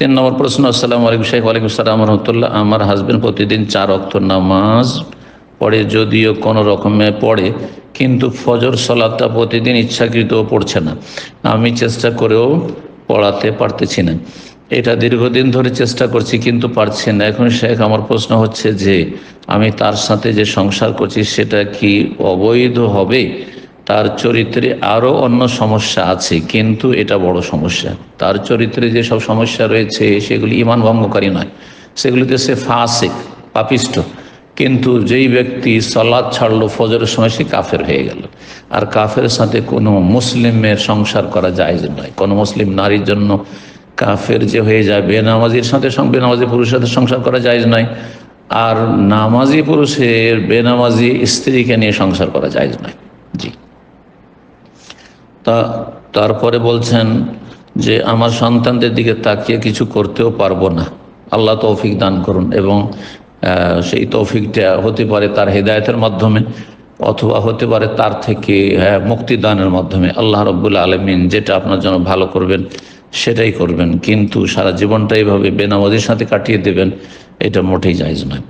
তিন নম্বর প্রশ্ন, আসসালামু আলাইকুম শেখ ওয়ালাইকুম সালাম রহমতুল্লাহ। আমার হাজবেন্ড প্রতিদিন চার অক্ত নামাজ পড়ে, যদিও কোনো রকমে পড়ে, কিন্তু ফজর সলাদটা প্রতিদিন ইচ্ছাকৃত পড়ছে না। আমি চেষ্টা করেও পড়াতে পারতেছি না। এটা দীর্ঘদিন ধরে চেষ্টা করছি, কিন্তু পারছি না। এখন শেখ আমার প্রশ্ন হচ্ছে যে, আমি তার সাথে যে সংসার করছি, সেটা কি অবৈধ হবে? তার চরিত্রে আরও অন্য সমস্যা আছে, কিন্তু এটা বড় সমস্যা। তার চরিত্রে যে সব সমস্যা রয়েছে, সেগুলি ইমান ভঙ্গকারী নয়। সেগুলিতে সে ফাসিক, পাপিষ্ট। কিন্তু যেই ব্যক্তি সলাদ ছাড়লো ফজরের সময়, সে কাফের হয়ে গেল। আর কাফের সাথে কোনো মুসলিমের সংসার করা যায় নয়। কোনো মুসলিম নারীর জন্য কাফের যে হয়ে যায়, বেনামাজির সাথে বেনামাজি পুরুষের সাথে সংসার করা যায় নয়। আর নামাজি পুরুষের বেনামাজি স্ত্রীকে নিয়ে সংসার করা যায় নয়। জি। তা তারপরে বলছেন যে আমার সন্তানদের দিকে তাকিয়ে কিছু করতেও পারব না। আল্লাহ তৌফিক দান করুন এবং সেই তৌফিকটা হতে পারে তার হেদায়তের মাধ্যমে অথবা হতে পারে তার থেকে মুক্তিদানের মাধ্যমে। আল্লাহ রব্বুল আলমিন যেটা আপনার জন্য ভালো করবেন সেটাই করবেন। কিন্তু সারা জীবনটা এইভাবে বেনামাজির সাথে কাটিয়ে দেবেন, এটা মোটেই জায়জ নয়।